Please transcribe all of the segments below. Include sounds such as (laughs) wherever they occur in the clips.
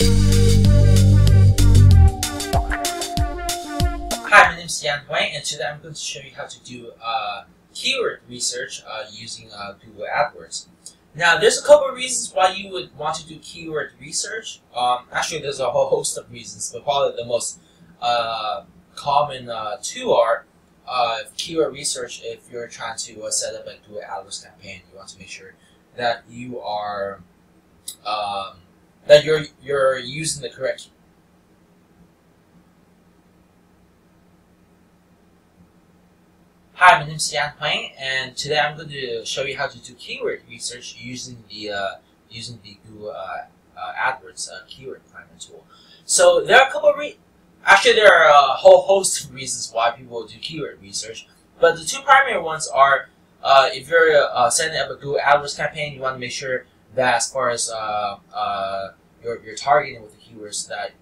Hi, my name is Yan Huang, and today I'm going to show you how to do uh, keyword research uh, using uh, Google AdWords. Now, there's a couple of reasons why you would want to do keyword research. Um, actually, there's a whole host of reasons, but probably the most uh, common uh, two are uh, keyword research. If you're trying to set up a Google AdWords campaign, you want to make sure that you are um, that you're you're using the correct Hi, my name is Yan Huang, and today I'm going to show you how to do keyword research using the uh, using the Google uh, uh, AdWords uh, keyword planner tool. So there are a couple of re actually there are a whole host of reasons why people do keyword research, but the two primary ones are uh, if you're uh, setting up a Google AdWords campaign, you want to make sure that as far as you're, you're targeting with the keywords that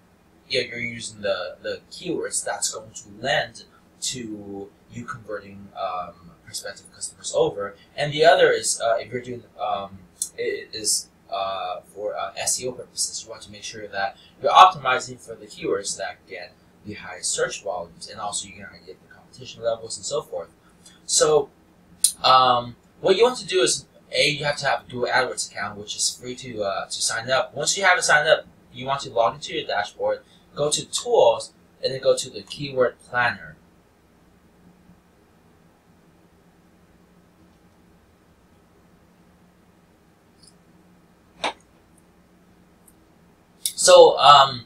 you you're using the, the keywords that's going to lend to you converting um, prospective customers over, and the other is uh, if you're doing um, is uh, for uh, SEO purposes. You want to make sure that you're optimizing for the keywords that get the highest search volumes, and also you're gonna get the competition levels and so forth. So, um, what you want to do is a you have to have a Google AdWords account, which is free to uh, to sign up. Once you have it signed up, you want to log into your dashboard, go to Tools, and then go to the Keyword Planner. So, um,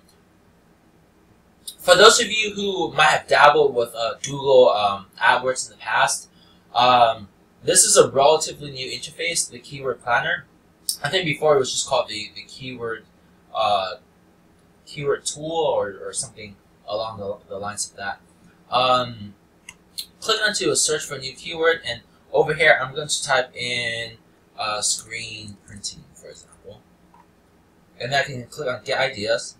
for those of you who might have dabbled with uh, Google um, AdWords in the past, um, this is a relatively new interface, the Keyword Planner. I think before it was just called the, the Keyword uh, Keyword Tool or, or something along the, the lines of that. Um, click onto a search for a new keyword, and over here I'm going to type in uh, screen printing, for example and then I can click on get ideas.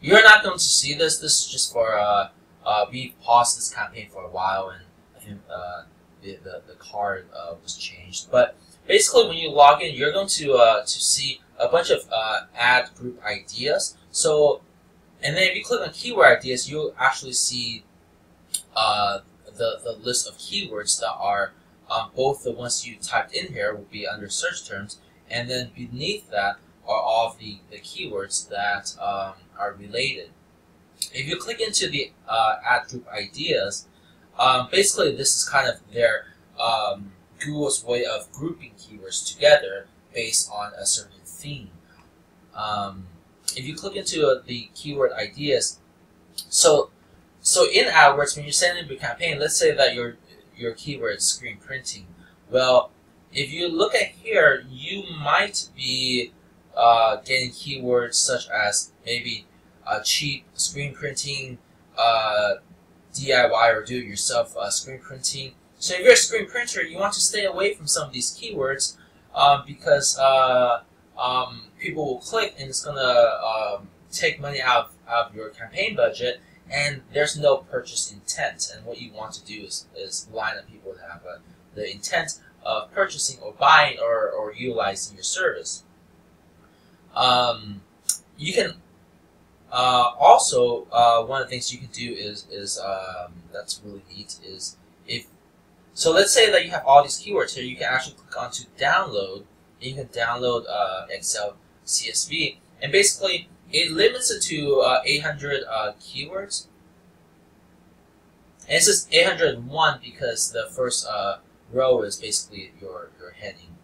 You're not going to see this. This is just for uh, uh, we paused this campaign for a while, and Think uh, the, the the card uh, was changed. But basically, when you log in, you're going to uh, to see a bunch of uh, ad group ideas. So, and then if you click on keyword ideas, you'll actually see uh, the the list of keywords that are um, both the ones you typed in here will be under search terms and then beneath that are all the, the keywords that um, are related. If you click into the uh, ad group ideas, um, basically this is kind of their um, Google's way of grouping keywords together based on a certain theme. Um, if you click into uh, the keyword ideas, so so in AdWords, when you're setting up your campaign, let's say that your your keyword is screen printing. Well, if you look at here, you might be uh, getting keywords such as maybe uh, cheap screen printing, uh, DIY or do-it-yourself uh, screen printing. So if you're a screen printer, you want to stay away from some of these keywords um, because uh, um, people will click and it's going to um, take money out of, out of your campaign budget and there's no purchase intent. And what you want to do is, is line up people that have a, the intent of purchasing or buying or, or utilizing your service. Um, you can uh, also uh, one of the things you can do is is um, that's really neat is if so let's say that you have all these keywords here you can actually click onto download and you can download uh, Excel CSV and basically it limits it to uh, 800 uh, keywords and it says 801 because the first uh, row is basically your, your heading,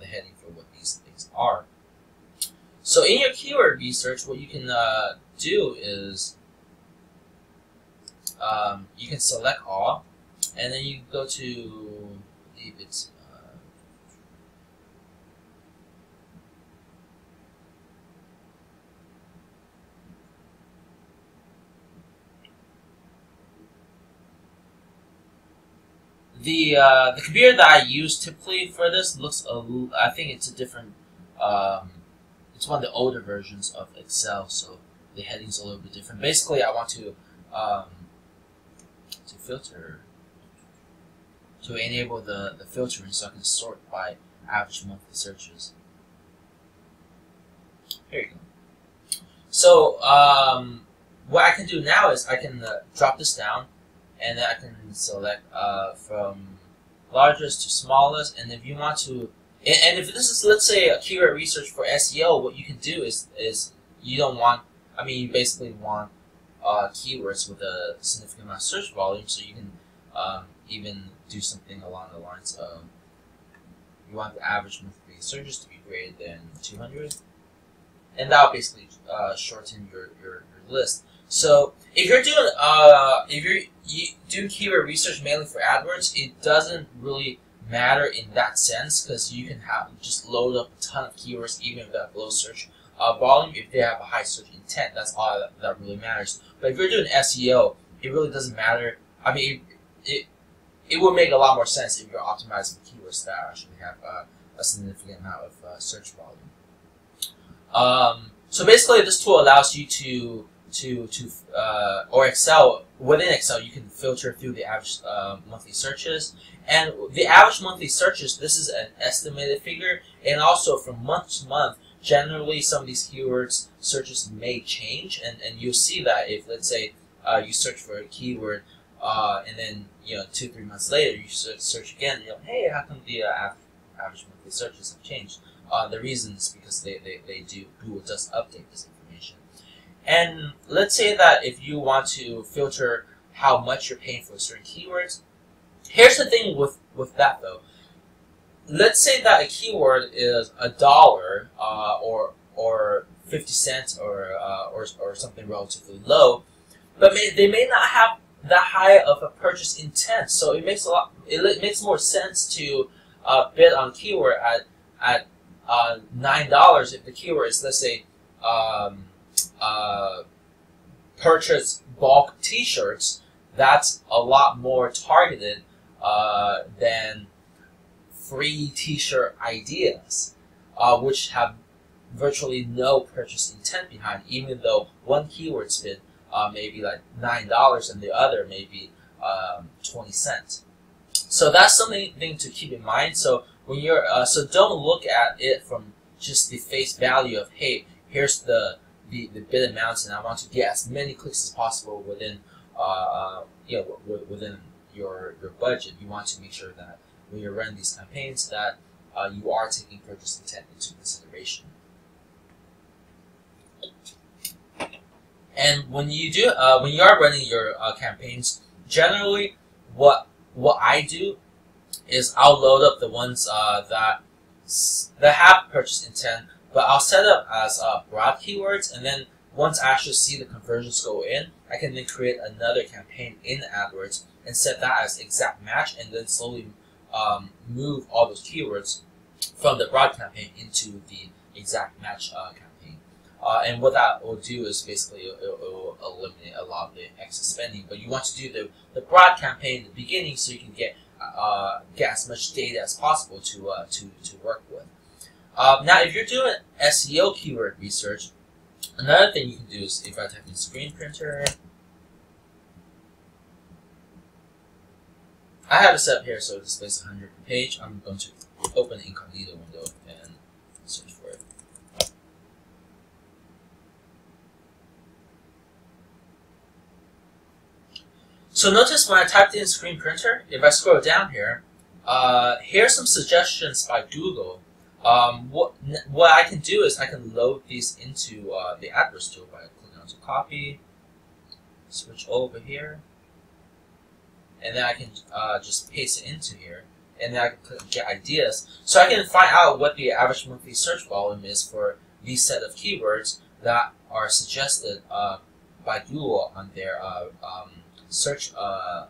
the heading for what these things are. So in your keyword research, what you can uh, do is um, you can select all, and then you go to, I believe it's The uh, the computer that I use typically for this looks a I think it's a different um, it's one of the older versions of Excel, so the heading's a little bit different. Basically, I want to um, to filter to enable the the filtering so I can sort by average monthly searches. Here you go. So um, what I can do now is I can uh, drop this down, and then I can select uh, from largest to smallest. And if you want to, and, if this is let's say a keyword research for SEO, what you can do is is you don't want. I mean, you basically want uh, keywords with a significant amount of search volume, so you can um, even do something along the lines of you want the average monthly searches to be greater than 200, and that'll basically uh, shorten your, your, your list. So if you're doing uh, if you're you do keyword research mainly for AdWords, it doesn't really matter in that sense because you can have just load up a ton of keywords even if they have low search uh, volume if they have a high search intent. That's all that, that really matters. But if you're doing SEO, it really doesn't matter. I mean, it, it it would make a lot more sense if you're optimizing keywords that actually have uh, a significant amount of uh, search volume. Um, so basically, this tool allows you to to to uh, or Excel within Excel you can filter through the average uh, monthly searches and the average monthly searches. This is an estimated figure, and also from month to month. Generally, some of these keywords searches may change, and, and you'll see that if let's say uh, you search for a keyword uh, and then you know two three months later you search again. You know, hey, how come the uh, average monthly searches have changed? Uh, the reason is because they, they, they do Google does update this. And let's say that if you want to filter how much you're paying for certain keywords, here's the thing with with that though. Let's say that a keyword is a dollar uh, or or fifty cents or, uh, or or something relatively low, but may, they may not have that high of a purchase intent. So it makes a lot. It makes more sense to uh, bid on keyword at at uh, nine dollars if the keyword is let's say um, uh, purchase bulk T-shirts. That's a lot more targeted uh, than free T-shirt ideas, uh, which have virtually no purchase intent behind. Even though one keyword bid uh, maybe like nine dollars, and the other maybe um, twenty cents. So that's something to keep in mind. So when you're uh, so don't look at it from just the face value of hey, here's the the, the bid amounts, and I want to get as many clicks as possible within uh, uh you know within your your budget. You want to make sure that when you're running these campaigns that uh, you are taking purchase intent into consideration. And when you do, uh, when you are running your uh, campaigns, generally, what what I do is I'll load up the ones uh, that that have purchase intent, but I'll set up as uh, broad keywords, and then once I actually see the conversions go in, I can then create another campaign in AdWords and set that as exact match, and then slowly um, move all those keywords from the broad campaign into the exact match uh, campaign. Uh, and what that will do is basically it will, eliminate a lot of the excess spending. But you want to do the, the broad campaign in the beginning so you can get uh, get as much data as possible to uh, to to work with. Uh, now, if you're doing SEO keyword research, another thing you can do is if I type in screen printer. I have it set here so it displays 100 per page. I'm going to open the incognito window and search for it. So notice when I typed in screen printer, if I scroll down here, uh, here's some suggestions by Google. Um, what what I can do is I can load these into uh, the AdWords tool by clicking onto copy, switch over here, and then I can uh, just paste it into here, and then I can get ideas. So I can find out what the average monthly search volume is for these set of keywords that are suggested uh, by Google on their uh, um, search uh,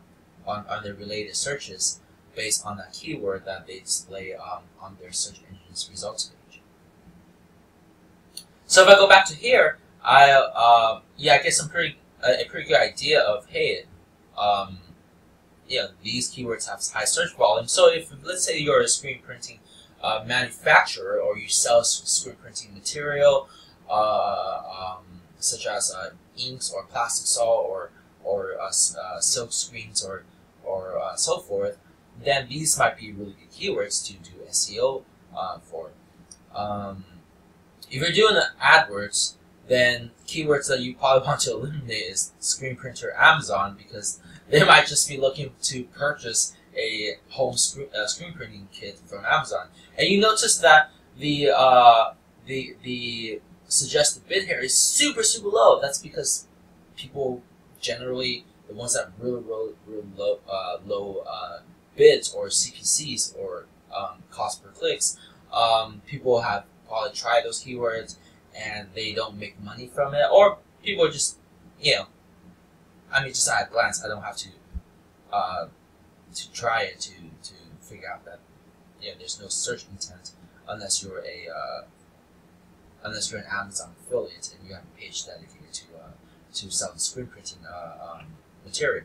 on, on the related searches based on that keyword that they display um, on their search engine's results page. So if I go back to here, I uh, yeah I get some pretty a pretty good idea of hey, um, yeah these keywords have high search volume. So if let's say you're a screen printing uh, manufacturer or you sell screen printing material, uh, um, such as uh, inks or Plastisol or or uh, uh, silk screens or or so forth, then these might be really good keywords to do SEO uh, for. Um, if you're doing AdWords, then keywords that you probably (laughs) want to eliminate is screen printer Amazon because they might just be looking to purchase a home screen, uh, screen printing kit from Amazon. And you notice that the uh, the the suggested bid here is super super low. That's because people generally the ones that really really, really low uh, low uh, bids or CPCs or um, cost per clicks, um, people have probably tried those keywords and they don't make money from it, or people just you know, I mean just at a glance, I don't have to uh, to try it to to figure out that you know there's no search intent unless you're a uh, unless you're an Amazon affiliate and you have a page dedicated to uh, to sell the screen printing uh, um, material.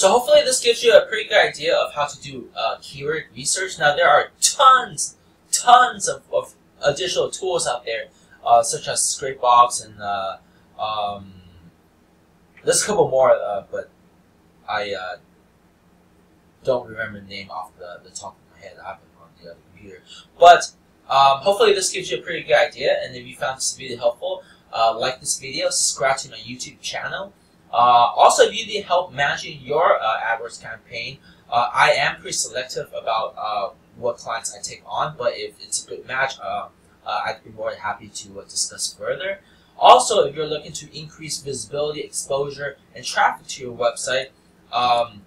So hopefully this gives you a pretty good idea of how to do uh, keyword research. Now there are tons, tons of, of additional tools out there, uh, such as Scrapebox and uh, um, there's a couple more, uh, but I uh, don't remember the name off the, the top of my head. I have it on the other computer. But um, hopefully this gives you a pretty good idea, and if you found this video helpful, uh, like this video, subscribe to my YouTube channel. Uh, also, if you need help managing your uh, AdWords campaign, uh, I am pretty selective about uh, what clients I take on, but if it's a good match, uh, I'd be more than happy to discuss further. Also, if you're looking to increase visibility, exposure, and traffic to your website, um,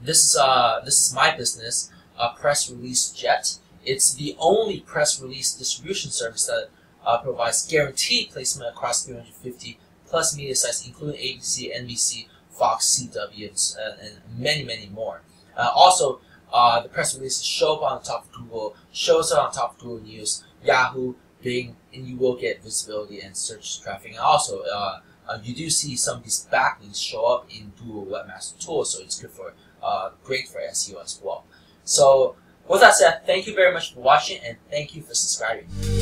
this is this is my business, Press Release Jet. It's the only press release distribution service that uh, provides guaranteed placement across 350 plus media sites, including ABC, NBC, Fox, CW, and, and many, many more. Uh, also, uh, the press releases show up on top of Google, shows up on top of Google News, Yahoo, Bing, and you will get visibility and search traffic. And also, uh, uh, you do see some of these backlinks show up in Google Webmaster Tools, so it's good for uh, great for SEO as well. So with that said, thank you very much for watching and thank you for subscribing.